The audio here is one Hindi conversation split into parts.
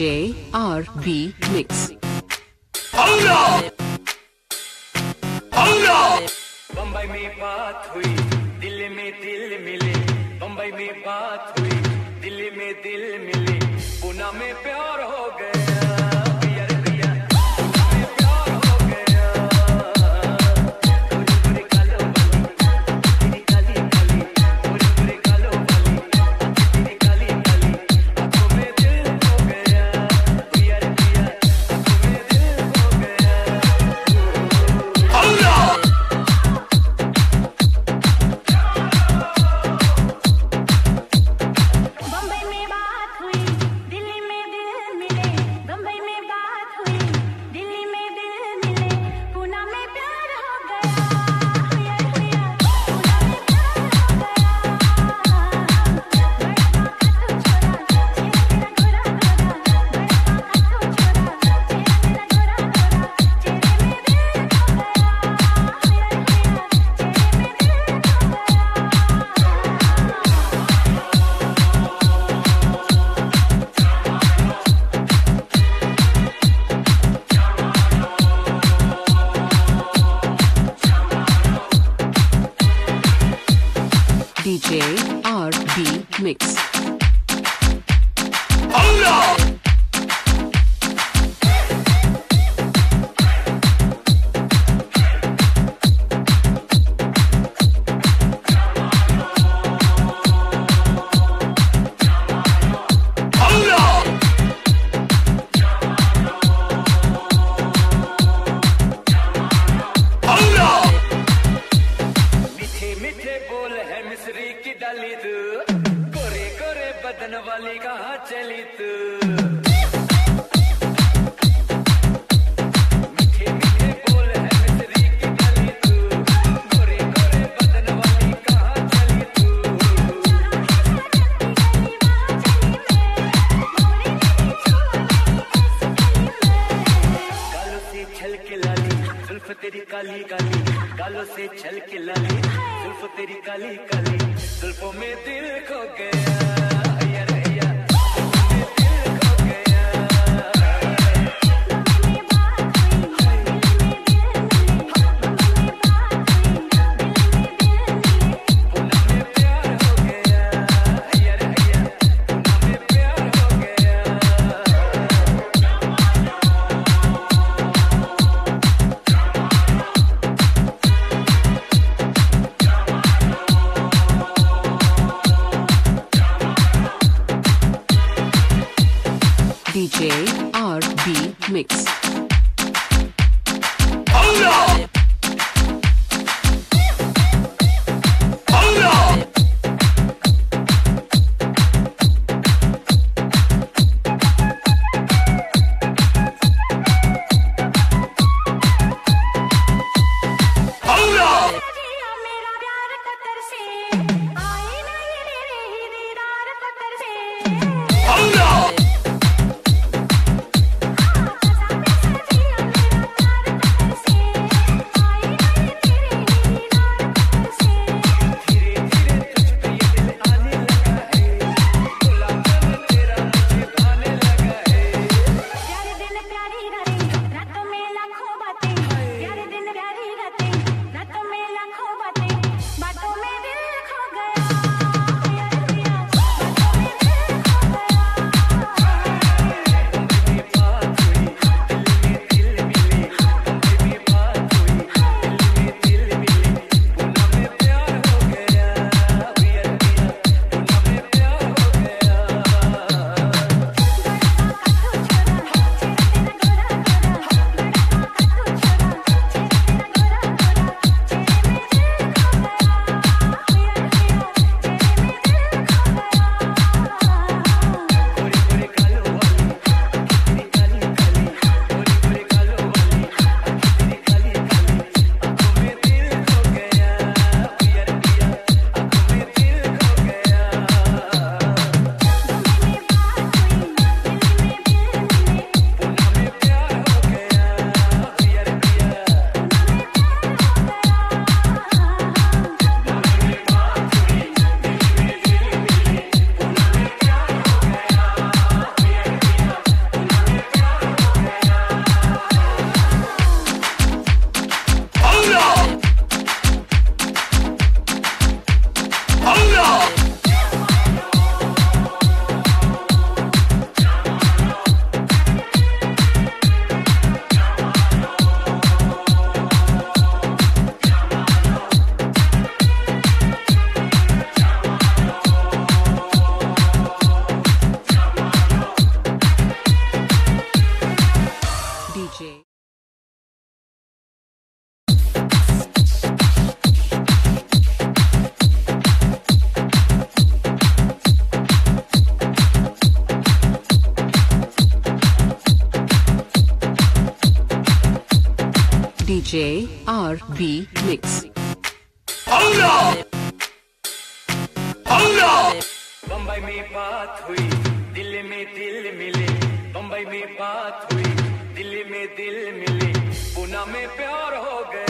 J R B mix. में बात हुई दिल में दिल मिले। बम्बई में बात हुई दिल में दिल मिले। पुना में प्यार हो गया। डीजे आर बी मिक्स की लली जुल्फ तेरी काली काली। जुल्फों में दिल खो गया। DJ RB Mix. J R B mix. Bombay में बात हुई दिल में दिल मिले। बम्बई में बात हुई दिल में दिल मिले। पुना में प्यार हो गए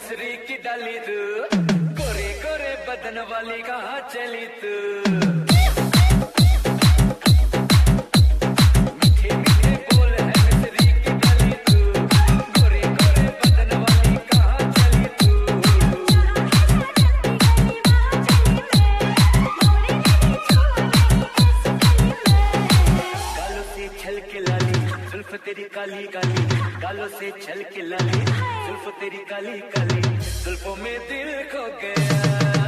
मिश्री की दलित। कोरे गोरे गोरे बदन वाली कहा चलित? जुल्फ तेरी काली काली, गालों से छल के लाली। जुल्फ तेरी काली काली, जुल्फों में दिल खो गया।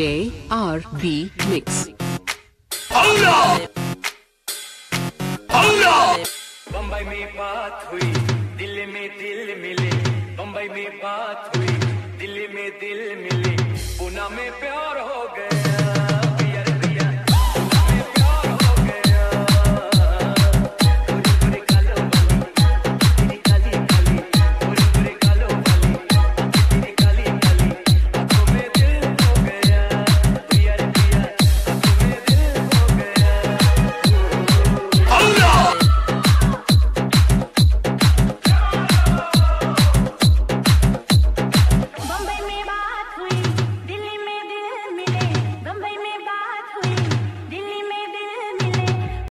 DJ RB Mix. बम्बई में बात हुई दिल में दिल मिले। बम्बई में बात हुई दिल में दिल मिले। पुना में प्यार हो गया